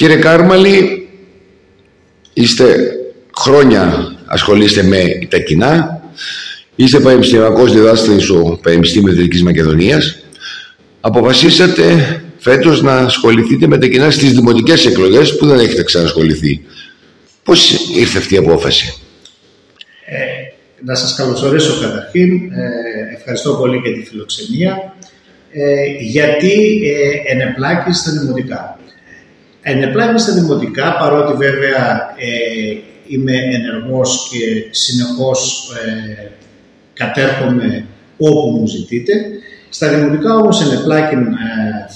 Κύριε Κάρμαλη, είστε χρόνια ασχολείστε με τα κοινά, είστε πανεπιστημιακός διδάσκαλος στο Πανεπιστήμιο Δυτικής Μακεδονίας, αποφασίσατε φέτος να ασχοληθείτε με τα κοινά στις δημοτικές εκλογές που δεν έχετε ξανασχοληθεί. Πώς ήρθε αυτή η απόφαση; Ε, να σας καλωσορίσω καταρχήν. Ε, ευχαριστώ πολύ για τη φιλοξενία. Ε, γιατί ε, ενεπλάκη στα δημοτικά. Ενεπλάκη στα δημοτικά, παρότι βέβαια ε, είμαι ενεργός και συνεχώς ε, κατέρχομαι όπου μου ζητείτε. Στα δημοτικά όμως ενεπλάκη ε,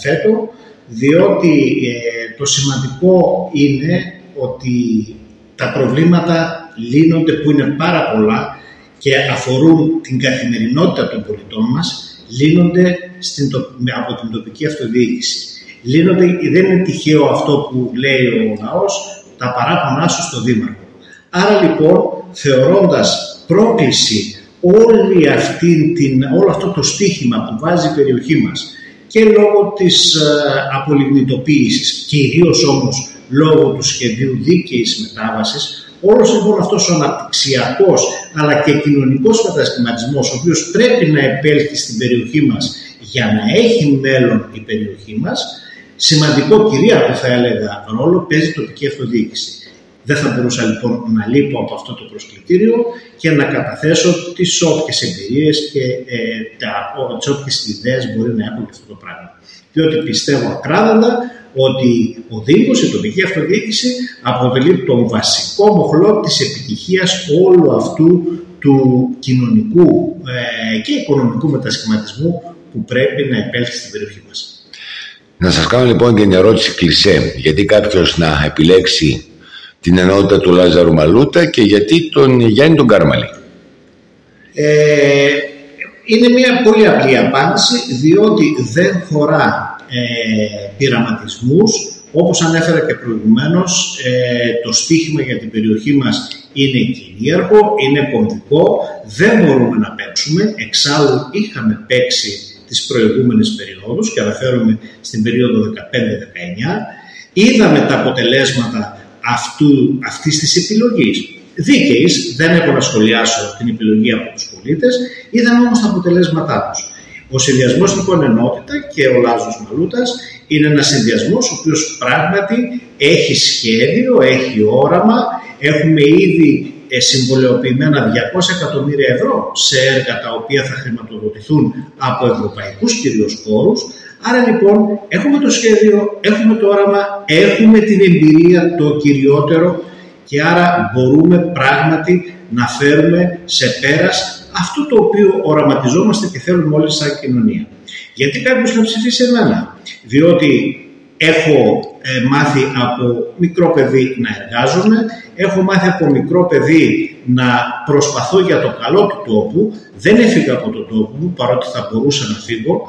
φέτο, διότι ε, το σημαντικό είναι ότι τα προβλήματα λύνονται που είναι πάρα πολλά και αφορούν την καθημερινότητα των πολιτών μας, λύνονται στην, από την τοπική αυτοδιοίκηση. Λύνονται, δεν είναι τυχαίο αυτό που λέει ο λαός, τα παράπονά σου στο Δήμαρχο. Άρα λοιπόν, θεωρώντας πρόκληση όλη αυτή την, όλο αυτό το στίχημα που βάζει η περιοχή μας και λόγω της ε, απολιγνητοποίησης, κυρίως όμως λόγω του σχεδίου δίκαιης μετάβασης, όλος λοιπόν αυτός ο αναπτυξιακός αλλά και κοινωνικός μετασχηματισμός ο οποίος πρέπει να επέλθει στην περιοχή μας για να έχει μέλλον η περιοχή μας, σημαντικό κυρίαρχο θα έλεγα ρόλο παίζει η τοπική αυτοδιοίκηση. Δεν θα μπορούσα λοιπόν να λείπω από αυτό το προσκλητήριο και να καταθέσω τις όποιες εμπειρίες και ε, τα, τις όποιες ιδέες μπορεί να έχουν για αυτό το πράγμα. Διότι πιστεύω ακράδαντα ότι ο Δήμος, η τοπική αυτοδιοίκηση αποτελεί τον βασικό μοχλό της επιτυχίας όλου αυτού του κοινωνικού ε, και οικονομικού μετασχηματισμού που πρέπει να επέλθει στην περιοχή μας. Να σας κάνω λοιπόν και μια ερώτηση κλισέ. Γιατί κάποιος να επιλέξει την ενότητα του Λάζαρου Μαλούτα και γιατί τον Γιάννη τον Κάρμαλη. Ε, είναι μια πολύ απλή απάντηση διότι δεν χωρά ε, πειραματισμούς όπως ανέφερα και προηγουμένως ε, το στίχημα για την περιοχή μας είναι κυρίαρχο, είναι κομβικό, δεν μπορούμε να παίξουμε, εξάλλου είχαμε παίξει τις προηγούμενες περιόδους και αναφέρομαι στην περίοδο 15-19, είδαμε τα αποτελέσματα αυτού, αυτής της επιλογής. Δίκαιης, δεν έχω να σχολιάσω την επιλογή από τους πολίτες, είδαμε όμως τα αποτελέσματά τους. Ο συνδυασμός λοιπόν ενότητα και ο Λάζος Μαλούτας είναι ένας συνδυασμός ο οποίος πράγματι έχει σχέδιο, έχει όραμα, έχουμε ήδη ε, συμβολεοποιημένα 200 εκατομμύρια ευρώ σε έργα τα οποία θα χρηματοδοτηθούν από ευρωπαϊκούς κυρίως χώρους. Άρα λοιπόν έχουμε το σχέδιο, έχουμε το όραμα, έχουμε την εμπειρία, το κυριότερο και άρα μπορούμε πράγματι να φέρουμε σε πέρας αυτό το οποίο οραματιζόμαστε και θέλουμε όλοι σαν κοινωνία. Γιατί κάποιος να ψηφίσει εμένα, διότι έχω ε, μάθει από μικρό παιδί να εργάζομαι, έχω μάθει από μικρό παιδί να προσπαθώ για το καλό του τόπου, δεν έφυγα από τον τόπο μου παρότι θα μπορούσα να φύγω,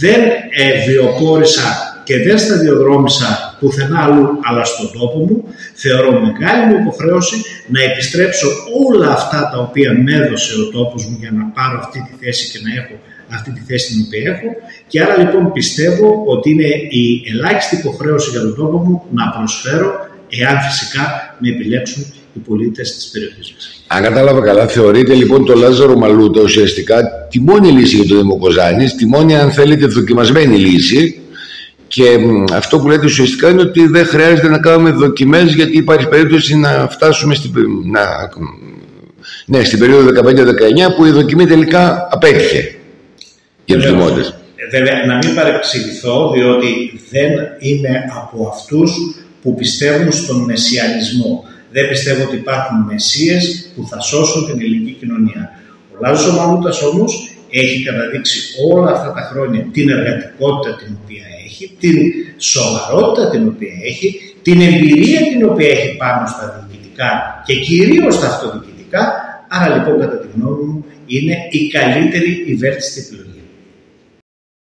δεν ε, βιοπόρησα και δεν σταδιοδρόμησα πουθενά αλλού αλλά στον τόπο μου, θεωρώ μεγάλη μου υποχρέωση να επιστρέψω όλα αυτά τα οποία με έδωσε ο τόπος μου για να πάρω αυτή τη θέση και να έχω αυτή τη θέση την οποία έχω και άρα λοιπόν πιστεύω ότι είναι η ελάχιστη υποχρέωση για τον τόπο μου να προσφέρω εάν φυσικά με επιλέξουν οι πολίτες της περιοχής μας. Αν κατάλαβα καλά, θεωρείτε λοιπόν το Λάζαρο Μαλούτα ουσιαστικά τη μόνη λύση για το Δήμο τη μόνη αν θέλετε δοκιμασμένη λύση. Και αυτό που λέτε ουσιαστικά είναι ότι δεν χρειάζεται να κάνουμε δοκιμές γιατί υπάρχει περίπτωση να φτάσουμε στην, να, ναι, στην περίοδο 15-19 που η δοκιμή τελικά απέτυχε για τους δημότες. Βέβαια, να μην παρεξηγηθώ, διότι δεν είμαι από αυτούς που πιστεύουν στον μεσιανισμό. Δεν πιστεύω ότι υπάρχουν μεσίες που θα σώσουν την ελληνική κοινωνία. Ο Λάζος Μαλούτας όμως έχει καταδείξει όλα αυτά τα χρόνια την εργατικότητα την οποία έχει, την σοβαρότητα την οποία έχει, την εμπειρία την οποία έχει πάνω στα διοικητικά και κυρίως στα αυτοδιοικητικά. Άρα λοιπόν κατά τη γνώμη μου είναι η καλύτερη, η επιλογή.